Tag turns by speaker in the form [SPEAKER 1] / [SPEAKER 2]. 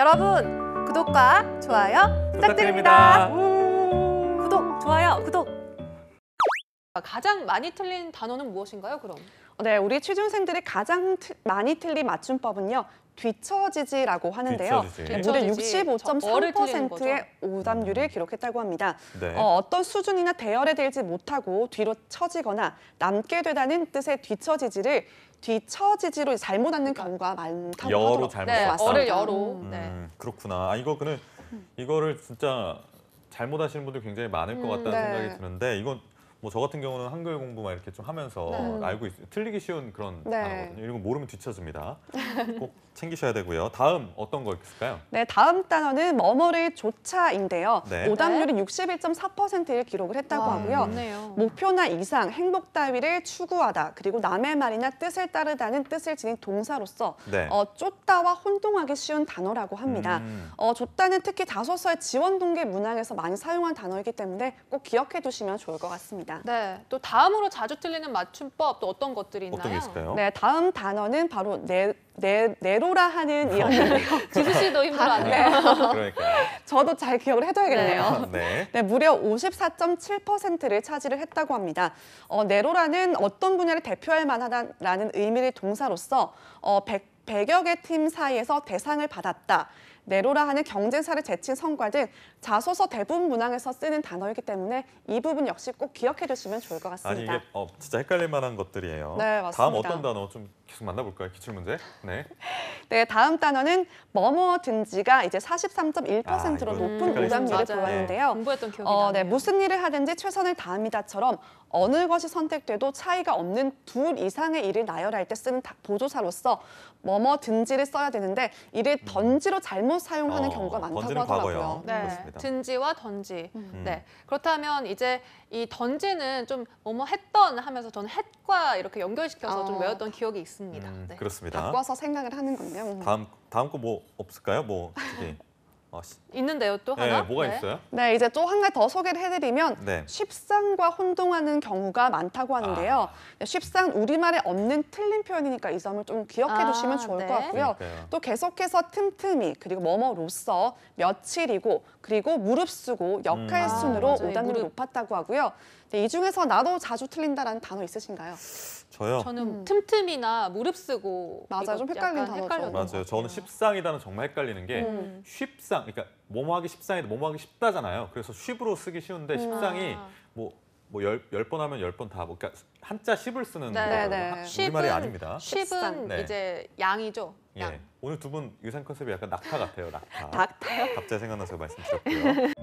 [SPEAKER 1] 여러분 구독과 좋아요 부탁드립니다. 구독, 좋아요, 구독. 가장 많이 틀린 단어는 무엇인가요? 그럼
[SPEAKER 2] 네, 우리 취준생들이 가장 트- 많이 틀린 맞춤법은요. 뒤처지지라고 하는데요.
[SPEAKER 3] 뒤처지지.
[SPEAKER 2] 네, 무려
[SPEAKER 1] 뒤처지지. 저 어를 틀리는
[SPEAKER 2] 65.3%의 오답률을 기록했다고 합니다.
[SPEAKER 3] 네.
[SPEAKER 2] 어, 어떤 수준이나 대열에 들지 못하고 뒤로 처지거나 남게 되다는 뜻의 뒤처지지를 뒤처지지로 잘못 하는 경우가 많다고
[SPEAKER 3] 여로
[SPEAKER 2] 하더라고요.
[SPEAKER 3] 잘못
[SPEAKER 1] 네,
[SPEAKER 3] 썼다.
[SPEAKER 1] 어를
[SPEAKER 2] 맞습니다.
[SPEAKER 1] 여로.
[SPEAKER 3] 음,
[SPEAKER 1] 네.
[SPEAKER 3] 그렇구나. 아, 이거 그는 이거를 진짜 잘못하시는 분들 굉장히 많을 것
[SPEAKER 1] 음,
[SPEAKER 3] 같다는
[SPEAKER 2] 네.
[SPEAKER 3] 생각이 드는데 이건 뭐 저 같은 경우는 한글 공부만 이렇게 좀 하면서
[SPEAKER 1] 네.
[SPEAKER 3] 알고 있어요. 틀리기 쉬운 그런
[SPEAKER 2] 네.
[SPEAKER 3] 단어거든요. 이런 거 모르면 뒤쳐집니다. 꼭 챙기셔야 되고요. 다음 어떤 거 있을까요?
[SPEAKER 2] 네, 다음 단어는 뭐뭐를 조차인데요.
[SPEAKER 3] 네.
[SPEAKER 2] 오답률이 61.4%를 기록을 했다고
[SPEAKER 1] 와,
[SPEAKER 2] 하고요.
[SPEAKER 1] 좋네요.
[SPEAKER 2] 목표나 이상, 행복 따위를 추구하다, 그리고 남의 말이나 뜻을 따르다는 뜻을 지닌 동사로서
[SPEAKER 3] 네.
[SPEAKER 2] 어, 쫓다와 혼동하기 쉬운 단어라고 합니다.
[SPEAKER 3] 음,
[SPEAKER 2] 어, 쫓다는 특히 다소서의 지원 동계 문항에서 많이 사용한 단어이기 때문에 꼭 기억해 두시면 좋을 것 같습니다.
[SPEAKER 1] 네. 또 다음으로 자주 틀리는 맞춤법 또 어떤 것들이 있나요?
[SPEAKER 3] 어떤 게 있을까요?
[SPEAKER 2] 네, 다음 단어는 바로 네, 네, 네로라 하는 이었는데요.
[SPEAKER 1] 지수 씨도 힘들어하네요.
[SPEAKER 3] 그러니까요.
[SPEAKER 2] 저도 잘 기억을 해둬야겠네요.
[SPEAKER 3] 네.
[SPEAKER 2] 네, 무려 54.7%를 차지를 했다고 합니다. 어, 네로라는 어떤 분야를 대표할 만하다라는 의미의 동사로서 어, 100, 100여 개 팀 사이에서 대상을 받았다. 네로라 하는 경쟁사를 제친 성과 등 자소서 대부분 문항에서 쓰는 단어이기 때문에 이 부분 역시 꼭 기억해 두시면 좋을 것
[SPEAKER 3] 아니
[SPEAKER 2] 같습니다.
[SPEAKER 3] 이게 어, 진짜 헷갈릴 만한 것들이에요.
[SPEAKER 2] 네, 맞습니다.
[SPEAKER 3] 다음 어떤 단어 좀 계속 만나볼까요? 기출 문제. 네.
[SPEAKER 2] 네, 다음 단어는 뭐뭐 든지가 이제 43.1%로
[SPEAKER 3] 아,
[SPEAKER 2] 높은 오답률을. 보였는데요.
[SPEAKER 1] 공부했던 기억이
[SPEAKER 2] 어,
[SPEAKER 1] 나네요.
[SPEAKER 2] 네, 무슨 일을 하든지 최선을 다합니다처럼 어느 것이 선택돼도 차이가 없는 둘 이상의 일을 나열할 때 쓰는 다- 보조사로서 뭐 뭐든지를 써야 되는데 이를 던지로 잘못 사용하는
[SPEAKER 3] 어,
[SPEAKER 2] 경우가 많다고
[SPEAKER 3] 던지는
[SPEAKER 2] 하더라고요.
[SPEAKER 1] 네,
[SPEAKER 3] 그렇습니다.
[SPEAKER 1] 든지와 던지.
[SPEAKER 3] 음.
[SPEAKER 1] 네, 그렇다면 이제 이 던지는 좀 뭐뭐 했던 하면서 저는 했과 이렇게 연결시켜서 좀
[SPEAKER 2] 어.
[SPEAKER 1] 외웠던 기억이 있습니다.
[SPEAKER 3] 음,
[SPEAKER 1] 네.
[SPEAKER 3] 그렇습니다.
[SPEAKER 2] 바꿔서 생각을 하는군요. 음.
[SPEAKER 3] 다음 다음 거 뭐 없을까요? 뭐 저기 어, 시-
[SPEAKER 1] 있는데요, 또
[SPEAKER 3] 네,
[SPEAKER 1] 하나?
[SPEAKER 3] 뭐가
[SPEAKER 1] 네.
[SPEAKER 3] 있어요?
[SPEAKER 2] 네, 이제 또 한 가지 더 소개를 해드리면
[SPEAKER 3] 네.
[SPEAKER 2] 쉽상과 혼동하는 경우가 많다고 하는데요.
[SPEAKER 3] 아.
[SPEAKER 2] 쉽상 우리말에 없는 틀린 표현이니까 이 점을 좀 기억해
[SPEAKER 1] 아,
[SPEAKER 2] 두시면 좋을
[SPEAKER 1] 네.
[SPEAKER 2] 것 같고요.
[SPEAKER 3] 그러니까요.
[SPEAKER 2] 또 계속해서 틈틈이 그리고 뭐뭐로서 며칠이고 그리고 무릅쓰고 역할
[SPEAKER 3] 음.
[SPEAKER 2] 순으로
[SPEAKER 1] 아, 맞아요.
[SPEAKER 2] 오답률이
[SPEAKER 1] 무릎.
[SPEAKER 2] 높았다고 하고요. 네, 이 중에서 나도 자주 틀린다라는 단어 있으신가요?
[SPEAKER 3] 저요.
[SPEAKER 1] 저는
[SPEAKER 2] 음.
[SPEAKER 1] 틈틈이나 무릅쓰고
[SPEAKER 2] 맞아요.
[SPEAKER 1] 이거
[SPEAKER 2] 좀 헷갈리는 단어죠.
[SPEAKER 1] 것
[SPEAKER 3] 맞아요. 저는. 십상이다는 정말 헷갈리는 게
[SPEAKER 2] 음.
[SPEAKER 3] 쉽상, 그러니까 뭐뭐하기 십상인데 뭐뭐하기 쉽다잖아요. 그래서 쉽으로 쓰기 쉬운데 십상이
[SPEAKER 1] 아.
[SPEAKER 3] 뭐 뭐열번 하면 열 번 다, 뭐 그러니까 한자 십을 쓰는
[SPEAKER 1] 네.
[SPEAKER 2] 네,
[SPEAKER 3] 우리말이 아닙니다.
[SPEAKER 2] 십상.
[SPEAKER 3] 네.
[SPEAKER 1] 이제 양이죠. 양.
[SPEAKER 3] 예. 오늘 두 분 의상 컨셉이 약간 낙타 같아요. 낙타.
[SPEAKER 2] 닥터요?
[SPEAKER 3] 갑자기 생각나서 말씀드렸고요.